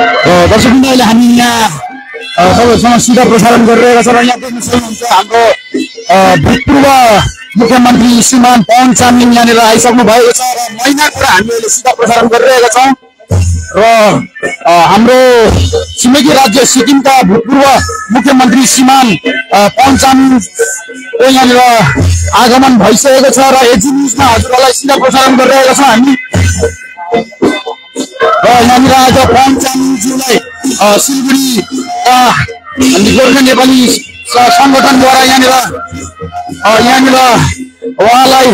र दर्शकवृन्द अहिले हामी यहाँ तपाईँहरूसँग सिधा प्रसारण गरिरहेका छौँ र यहाँ देख्न सक्नुहुन्छ हाम्रो भूतपूर्व मुख्यमन्त्री श्रीमान पवन चामलिङ यहाँनिर आइसक्नु भएको छ र महिनाको हामी अहिले सिधा प्रसारण गरिरहेका छौँ। र हाम्रो छिमेकी राज्य सिक्किमका भूतपूर्व मुख्यमन्त्री श्रीमान पवन चामलिङको यहाँनिर आगमन भइसकेको छ र एजी न्युजमा हजुरहरूलाई सिधा प्रसारण गरिरहेका छौँ। हामी र यहाँनिर आज अ, सिलगढीका गोर्खा नेपाली सङ्गठनद्वारा यहाँनिर यहाँनिर उहाँलाई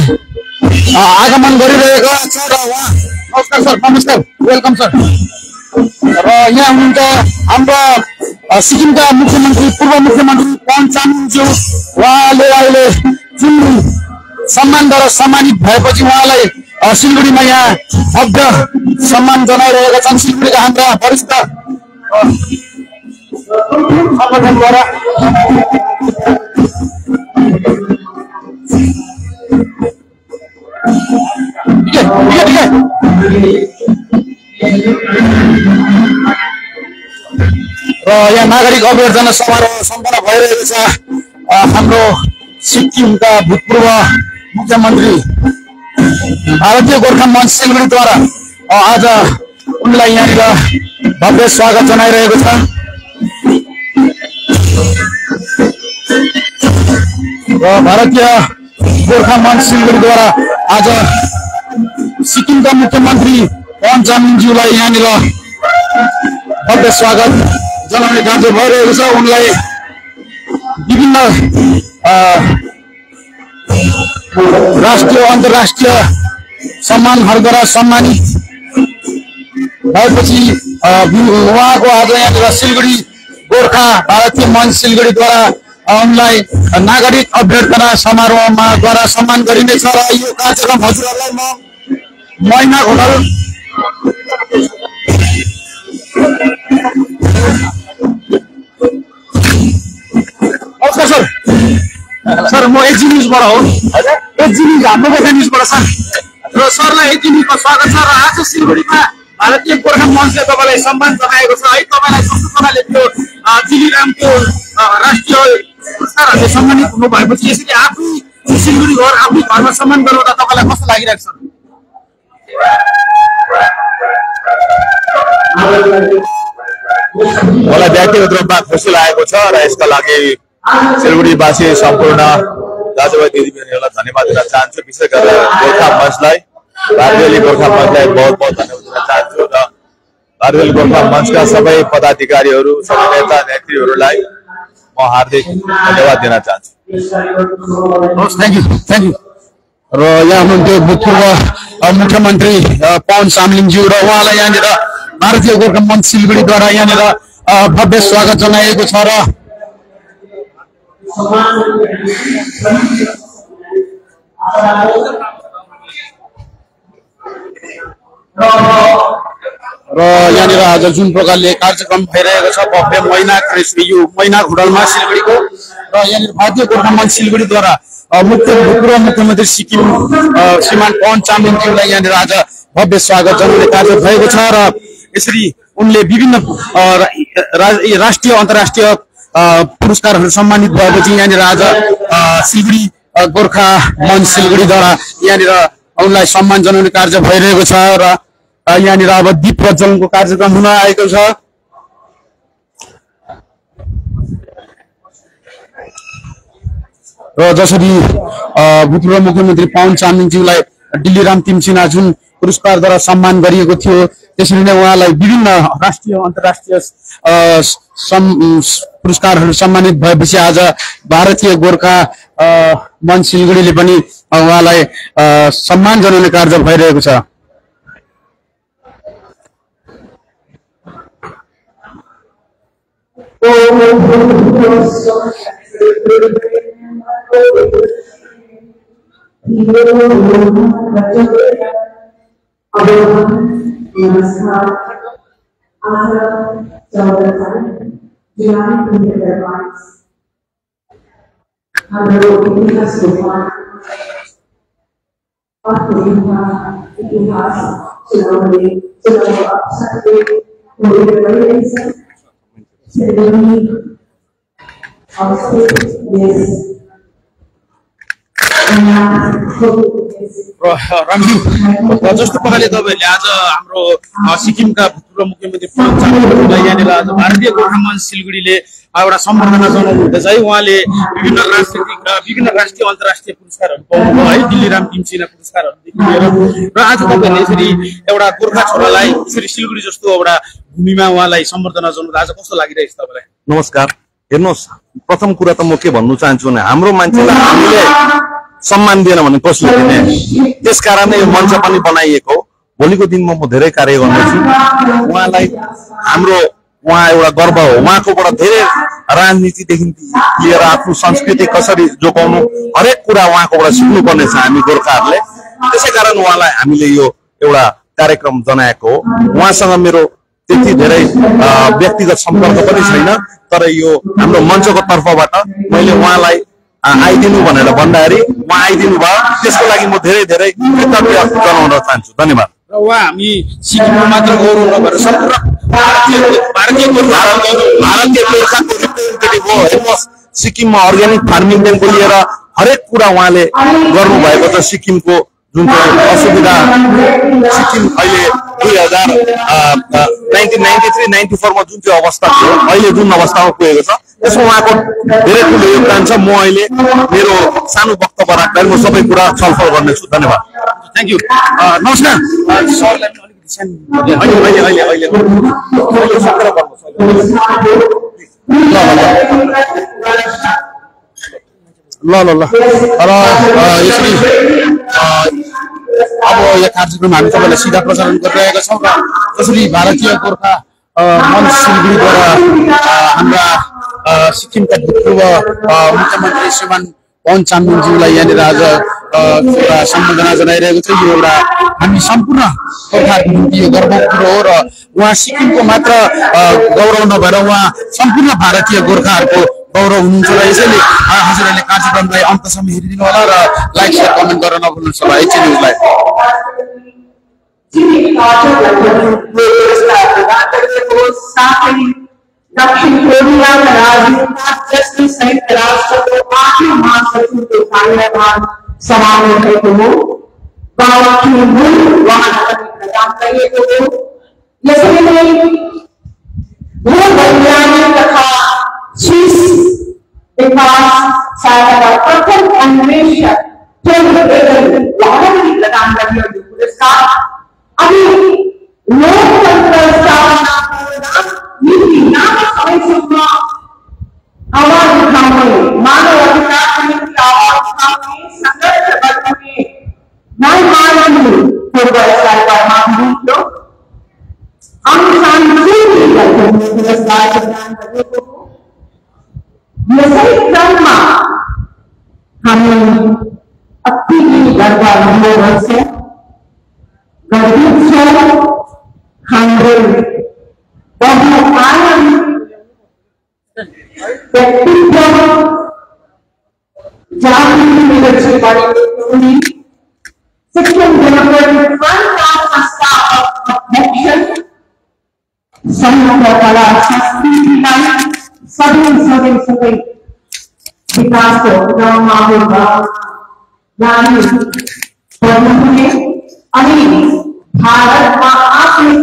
आगमन गरिरहेको छ र उहाँ नमस्कार सर नमस्कार वेलकम सर। र यहाँ हुनुहुन्छ हाम्रो सिक्किमका मुख्यमन्त्री पूर्व मुख्यमन्त्री पवन चामलिङज्यू। उहाँले अहिले जुन सम्मानद्वारा सम्मानित भएपछि उहाँलाई सिलगढीमा यहाँ भव्य सम्मान जनाइरहेका छन् सिलगढीका हाम्रा वरिष्ठ। र यहाँ नागरिक अभ्यर्थना समारोह सम्पन्न भइरहेको छ हाम्रो सिक्किमका भूतपूर्व मुख्यमन्त्री भारतीय गोर्खा मञ्च सिलगढीद्वारा आज उनलाई यहाँनिर भव्य स्वागत जनाइरहेको छ। र भारतीय गोर्खा मञ्च सिलगढीद्वारा आज सिक्किमका मुख्यमन्त्री पवन चामलिङज्यूलाई यहाँनिर भव्य स्वागत जनाउने कार्य भइरहेको छ। उनलाई विभिन्न राष्ट्रिय अन्तर्राष्ट्रिय सम्मानहरूद्वारा सम्मानित भएपछि उहाँको आज यहाँनिर सिलगढी गोर्खा भारतीय मञ्च सिलगढीद्वारा उनलाई नागरिक अभ्यर्थना समारोहमा द्वारा सम्मान गरिनेछ र यो कार्यक्रम हजुरहरूलाई म होटल नमस्कार सर। सर म एजी न्युजबाट हो एजी न्युज हाम्रो गोर्खा न्युजबाट सर। र सरलाई एजी न्युजमा स्वागत छ। र आज सिलगढीमा भारतीय गोर्खा मञ्चले तपाईँलाई सम्मान जनाएको छ। है तपाईँलाई संस्थाले त्यो जिलिरामको राष्ट्रिय पुरस्कारहरूले सम्मानित हुनु भएपछि यसरी आफै सिलगढी घर आफ्नै घरमा सम्मान गराउँदा तपाईँलाई कस्तो लागिरहेको छ? मलाई व्यक्तिगत रूपमा खुसी लागेको छ र यसका लागि सिलगढीवासी सम्पूर्ण दाजुभाइ दिदीबहिनीहरूलाई धन्यवाद दिन चाहन्छु विशेष गरेर गोर्खा मञ्चलाई भारतीय गोर्खा मञ्चलाई बहुत बहुत धन्यवाद दिन चाहन्छु र भारतीय गोर्खा मञ्चका सबै पदाधिकारीहरू सबै नेता नेत्रीहरूलाई म हार्दिक धन्यवाद दिन चाहन्छु हवस् थ्याङ्क यू थ्याङ्क यू र यहाँ हुनुहुन्थ्यो भूतपूर्व मुख्यमन्त्री पवन चामलिङज्यू र उहाँलाई यहाँनिर भारतीय गोर्खा मञ्च सिलगढीद्वारा यहाँनिर भव्य स्वागत जनाइएको छ र र यहाँनिर आज जुन प्रकारले कार्यक्रम भइरहेको छ भव्य मैना यो मैना होटलमा सिलगढीको। र यहाँनिर भारतीय गोर्खा मञ्च सिलगढीद्वारा मुख्य भूतपूर्व मुख्यमन्त्री सिक्किम श्रीमान पवन चामलिङज्यूलाई यहाँनिर आज भव्य स्वागत जनाउने कार्य भएको छ। र यसरी उनले विभिन्न राष्ट्रिय अन्तर्राष्ट्रिय पुरस्कारहरू सम्मानित भएपछि यहाँनिर आज सिलगढी गोर्खा मञ्च सिलगढीद्वारा यहाँनिर उनलाई सम्मान जनाउने कार्य भइरहेको छ र यहाँनिर अब दीप प्रज्वलनको कार्यक्रम हुन आएको छ। र जसरी भूतपूर्व मुख्यमन्त्री पवन चामलिङज्यूलाई डिल्लीराम तिमसिना जुन पुरस्कारद्वारा सम्मान गरिएको थियो त्यसरी नै उहाँलाई विभिन्न राष्ट्रिय अन्तर्राष्ट्रिय पुरस्कारहरू सम्मानित भएपछि आज भारतीय गोर्खा मञ्च सिलगढीले पनि उहाँलाई सम्मान जनाउने कार्य भइरहेको छ। नमस्कार आधार चौदह साल जुलाई टू हज़ार बाईस हम लोग इतिहास तूफ़ान और इतिहास इतिहास चुनाव में चुनाव अवसर पे पूरे गवर्नेंस सेरेमनी और स्टेट बेस्ड र जस्तो प्रकारले तपाईँहरूले आज हाम्रो सिक्किमका भूतपूर्व मुख्यमन्त्री पवन चामलिङलाई यहाँनिर आज भारतीय गोर्खा मञ्च सिलगढीले एउटा सम्बर्धना जनाउनु हुँदैछ। है उहाँले विभिन्न राजनीतिक विभिन्न राष्ट्रिय अन्तर्राष्ट्रिय पुरस्कारहरू पाउनुभयो। है दिल्ली राम टिमसिना पुरस्कारहरूदेखि लिएर र आज तपाईँहरूले यसरी एउटा गोर्खा छोरालाई यसरी सिलगढी जस्तो एउटा भूमिमा उहाँलाई सम्बर्धना जनाउँदा आज कस्तो लागिरहेको छ तपाईँलाई? नमस्कार। हेर्नुहोस् प्रथम कुरा त म के भन्नु चाहन्छु भने हाम्रो मान्छेलाई हामीले सम्मान दिएन भने कसले दिने? त्यस कारण यो मञ्च पनि बनाइएको भोलिको दिनमा म धेरै कार्य गर्नेछु। उहाँलाई हाम्रो उहाँ एउटा गर्व हो। उहाँकोबाट धेरै राजनीतिदेखि लिएर आफ्नो संस्कृति कसरी जोगाउनु हरेक कुरा उहाँकोबाट सिक्नुपर्नेछ हामी गोर्खाहरूले। त्यसै कारण उहाँलाई हामीले यो एउटा कार्यक्रम जनाएको हो। उहाँसँग मेरो त्यति धेरै व्यक्तिगत सम्पर्क पनि छैन। तर यो हाम्रो मञ्चको तर्फबाट मैले उहाँलाई आइदिनु भनेर भन्दाखेरि उहाँ आइदिनु भयो। त्यसको लागि म धेरै धेरै कृतज्ञ जनाउन चाहन्छु। धन्यवाद। र उहाँ हामी सिक्किममा मात्र गौरव नभएर सम्पूर्ण भारतीय भारतीय रिप्रेजेन्टेटिभ हो। सिक्किममा अर्ग्यानिक फार्मिङदेखिको लिएर हरेक कुरा उहाँले गर्नुभएको छ सिक्किमको जुन चाहिँ असुविधा सिक्किम अहिले दुई हजार नाइन्टिन नाइन्टी थ्री नाइन्टी फोरमा जुन चाहिँ अवस्था थियो अहिले जुन अवस्थामा पुगेको छ त्यसमा उहाँको धेरै ठुलो योगदान छ म अहिले मेरो सानो वक्तव्य राख्दाखेरि म सबै कुरा छलफल गर्नेछु धन्यवाद थ्याङ्क यू नमस्कार ल ल ल र यसरी अब यो कार्यक्रम हामी तपाईँलाई सिधा प्रसारण गरिरहेका छौँ र यसरी भारतीय गोर्खा मञ्च सिलगढीद्वारा अ, हाम्रा सिक्किमका भूतपूर्व मुख्यमन्त्री श्रीमान पवन चामलिङज्यूलाई यहाँनिर आज एउटा सम्बर्धना जनाइरहेको छ। यो एउटा हामी सम्पूर्ण गोर्खाहरूको निम्ति यो गर्वको कुरो हो र उहाँ सिक्किमको मात्र गौरव नभएर उहाँ सम्पूर्ण भारतीय गोर्खाहरूको गौरव हुनुहुन्छ र यसैले। हजुरहरूले कार्यक्रमलाई अन्तसम्म हेरिदिनु होला र लाइक सेयर कमेन्ट गर्न नभुल्नुहोस् होला एचए न्युजलाई दक्षिण कोरिया का राजनेता जस्टिस संयुक्त राष्ट्र को आखिरी महासचिव के कार्यभार संभालने को हो गाँव की मूल वहाँ प्रदान करिएको हो यसरी नै भू वैज्ञानिक विकास सहायता का प्रथम अन्वेषक लाहौर प्रदान करने और पुरस्कार। अभी लोकतंत्र नीति, नाम, समय सुनना आवाज़ उठाने, मानव अधिकार समिति आवाज़ उठाने, संघर्ष बढ़ने नहीं मानने को पुरस्कार का मांगू तो हम शांति पुरस्कार प्रदान करने को यसै क्रममा हामी अति गर्व अनुभव छ गर्वित छौँ हाम्रो बहुआयाम व्यक्तित्व जाति leadership बढेको सिक्किम डेमोक्रेटिक फ्रन्टका संस्थापक अध्यक्ष। संघ कला संस्कृतिलाई सभी सभी सभी विकास को गाँव नारी बदलू है अनि भारतमा आफूले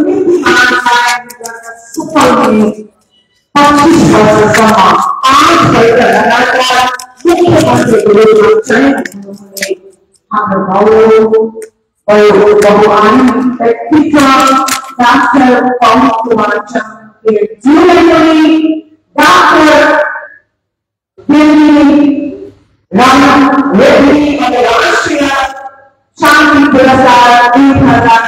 सफल हुने पच्चिस वर्षसम्म पाँच वर्ष लगातार मुख्यमन्त्रीको रूपमा चाहिँ हाम्रो भाउ भयो भगवान् पिता डाक्टर पवन कुमार चन्द्र पनि डॉक्टर दिल्ली राम रेड्डी और राष्ट्रीय शांति पुरस्कार तीन हज़ार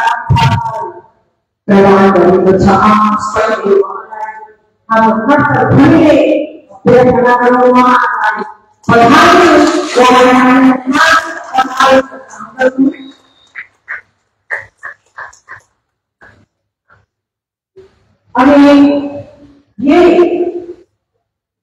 प्रदान करें बच्चा आप सभी हम हर तरफ़ घूमे पेड़ बना करूँगा प्रधान प्रधान प्रधान हमें ये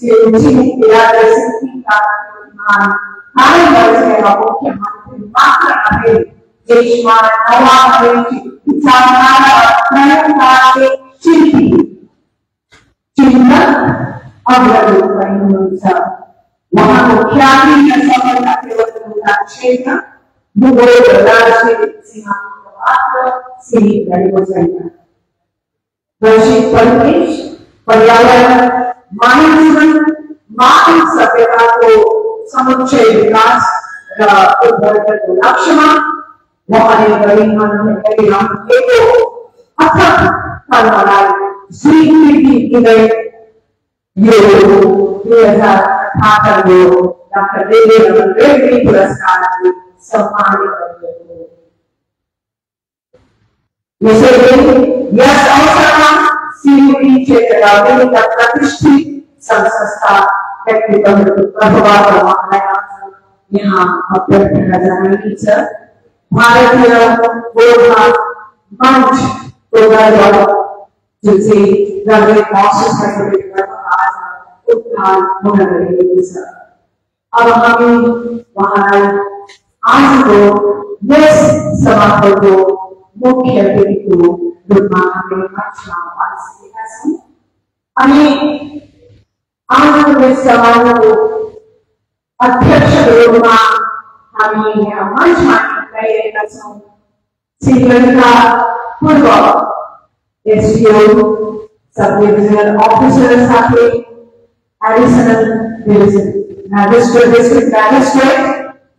Jimmy Pilates Hallelujah Matra Ave Jeshwara Nava Ave Chanara Prayakase Chitti Chinta Avradu Prayakase वहाँ मुख्यालय या सफलता केवल उनका क्षेत्र भूगोल प्रकार से सीमांत मात्र सीमित नहीं हो सकता वैश्विक परिवेश पर्यावरण मानव जीवन, मानव सभ्यता को समुच्चय विकास लक्ष्य हमारे परिमाण में परिणाम के को अथक फलवालाई स्वीकृति की गई। ये दो हज़ार अठारह को डॉक्टर देवेंद्र अंबेडकर पुरस्कार से सम्मानित कर यस अवसर सीयूटी चेतनावली का प्रतिष्ठित संस्था टेक्निकल प्रभाव प्रमाण यहाँ अभ्यर्थना जाएगी सर भारतीय गोधा मंच गोधा जिसे रवि मौसम सर्टिफिकेट पर आज उत्थान होने लगेगी सर अब हम वहाँ आज को यस समापन को अतिथिको रूपमा हामीले मञ्चमा पाइसकेका छौँ अनि आजको यस समारोहको अध्यक्षको रूपमा हामी यहाँ मञ्चमा ल्याइरहेका छौँ सिलगढीका पूर्व एसडिओ सब डिभिजनल अफिसर साथै additional division magistrate district magistrate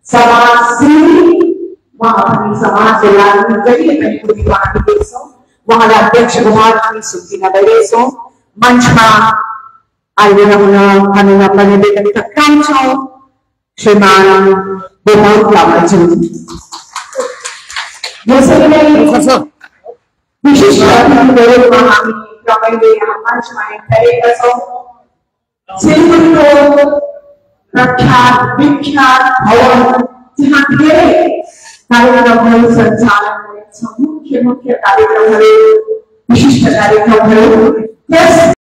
समाजसेवी ಮಹಾಮನಿ ಸಮಾಜ ಎಲ್ಲಾರನ್ನು ಬೆಳಿಗ್ಗೆ ಬೆಂಗಳೂರಿಗೆ ಮಾಡಿ ಬೇಸೋ ಮಹಲ ಅಧ್ಯಕ್ಷ ಕುಮಾರಮಣಿ ಸುದ್ದಿನ ಬೆಳೆಸೋ ಮಂಚ್ಮ ಆಗಿನ ಹುನ ಹನುನ ಪಡೆದ ಕಾಂಚೋ ಶ್ರೀಮಾನ ಬಹುಮಾನ್ ಕಾಮರ್ಜಿ विशिष्ट प्रख्यात विख्यात भवन जहाँ ढेरे कार्यक्रमहरू सञ्चालन गरेका छौँ मुख्य मुख्य कार्यक्रमहरू विशिष्ट कार्यक्रमहरू त्यस